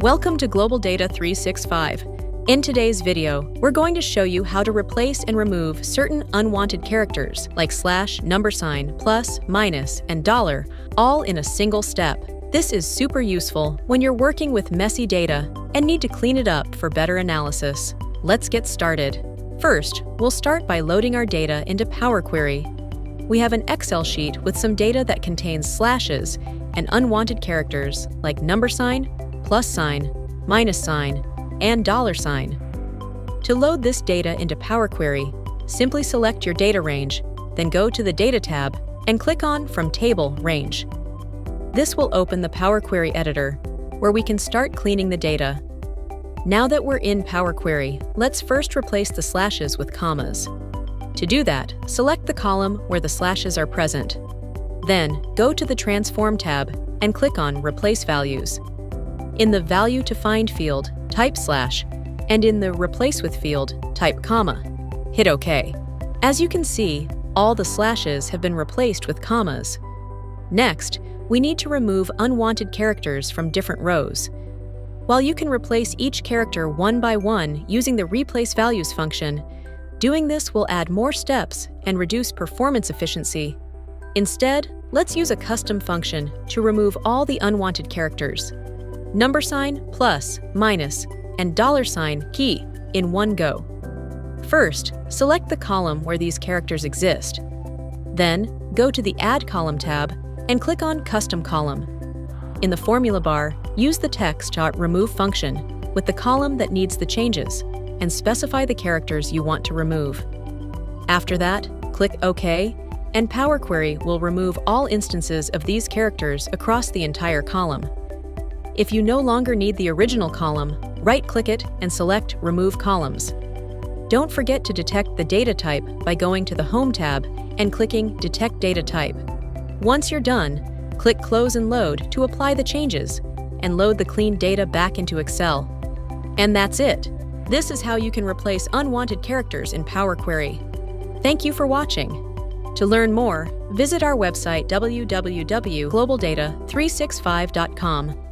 Welcome to Global Data 365. In today's video, we're going to show you how to replace and remove certain unwanted characters like slash, number sign, plus, minus, and dollar, all in a single step. This is super useful when you're working with messy data and need to clean it up for better analysis. Let's get started. First, we'll start by loading our data into Power Query. We have an Excel sheet with some data that contains slashes and unwanted characters like number sign, plus sign, minus sign, and dollar sign. To load this data into Power Query, simply select your data range, then go to the Data tab and click on From Table Range. This will open the Power Query editor, where we can start cleaning the data. Now that we're in Power Query, let's first replace the slashes with commas. To do that, select the column where the slashes are present. Then, go to the Transform tab and click on Replace Values. In the Value to Find field, type slash, and in the Replace with field, type comma. Hit OK. As you can see, all the slashes have been replaced with commas. Next, we need to remove unwanted characters from different rows. While you can replace each character one by one using the Replace Values function, doing this will add more steps and reduce performance efficiency. Instead, let's use a custom function to remove all the unwanted characters number sign, plus, minus, and dollar sign key in one go. First, select the column where these characters exist. Then, go to the Add Column tab and click on Custom Column. In the formula bar, use the text.remove function with the column that needs the changes and specify the characters you want to remove. After that, click OK, and Power Query will remove all instances of these characters across the entire column. If you no longer need the original column, right-click it and select Remove Columns. Don't forget to detect the data type by going to the Home tab and clicking Detect Data Type. Once you're done, click Close and Load to apply the changes and load the clean data back into Excel. And that's it. This is how you can replace unwanted characters in Power Query. Thank you for watching. To learn more, visit our website www.globaldata365.com